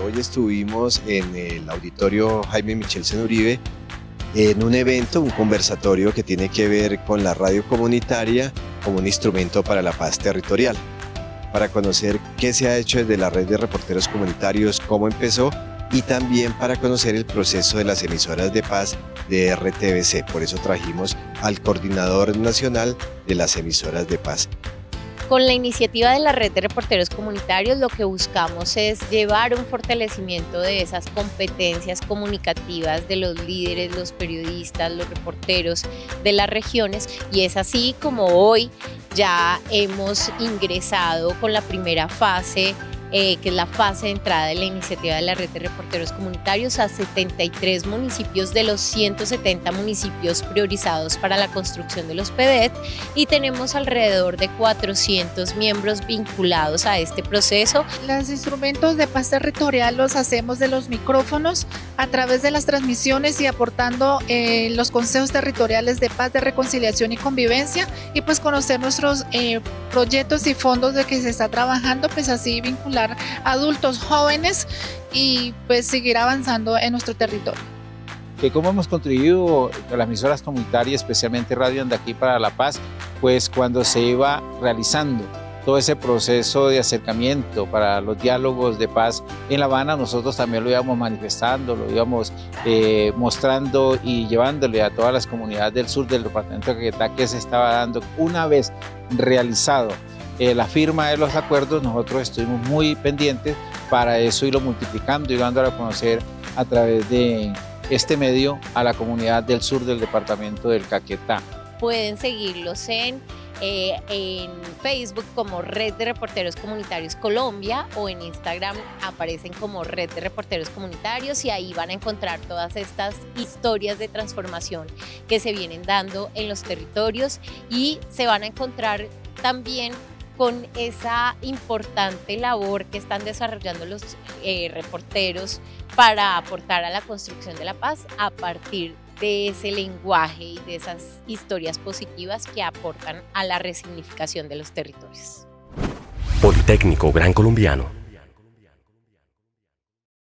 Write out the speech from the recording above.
Hoy estuvimos en el auditorio Jaime Michel Senuribe en un evento, un conversatorio que tiene que ver con la radio comunitaria como un instrumento para la paz territorial, para conocer qué se ha hecho desde la red de reporteros comunitarios, cómo empezó y también para conocer el proceso de las emisoras de paz de RTBC. Por eso trajimos al coordinador nacional de las emisoras de paz. Con la iniciativa de la red de reporteros comunitarios lo que buscamos es llevar un fortalecimiento de esas competencias comunicativas de los líderes, los periodistas, los reporteros de las regiones. Y es así como hoy ya hemos ingresado con la primera fase eh, que es la fase de entrada de la iniciativa de la red de reporteros comunitarios a 73 municipios de los 170 municipios priorizados para la construcción de los PDET y tenemos alrededor de 400 miembros vinculados a este proceso. Los instrumentos de paz territorial los hacemos de los micrófonos a través de las transmisiones y aportando eh, los consejos territoriales de paz, de reconciliación y convivencia y pues conocer nuestros eh, proyectos y fondos de que se está trabajando, pues así adultos jóvenes y pues seguir avanzando en nuestro territorio. Que cómo hemos contribuido a las emisoras comunitarias, especialmente Radio Aquí para la Paz, pues cuando se iba realizando todo ese proceso de acercamiento para los diálogos de paz en La Habana, nosotros también lo íbamos manifestando, lo íbamos eh, mostrando y llevándole a todas las comunidades del sur del departamento de Caquetá que se estaba dando una vez realizado eh, la firma de los acuerdos, nosotros estuvimos muy pendientes para eso irlo multiplicando y dándolo a conocer a través de este medio a la comunidad del sur del departamento del Caquetá. Pueden seguirlos en eh, en Facebook como Red de Reporteros Comunitarios Colombia o en Instagram aparecen como Red de Reporteros Comunitarios y ahí van a encontrar todas estas historias de transformación que se vienen dando en los territorios y se van a encontrar también con esa importante labor que están desarrollando los eh, reporteros para aportar a la construcción de la paz a partir de ese lenguaje y de esas historias positivas que aportan a la resignificación de los territorios. Politécnico Gran Colombiano